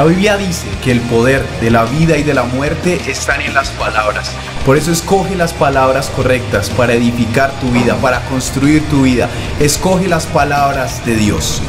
La Biblia dice que el poder de la vida y de la muerte están en las palabras. Por eso escoge las palabras correctas para edificar tu vida, para construir tu vida. Escoge las palabras de Dios.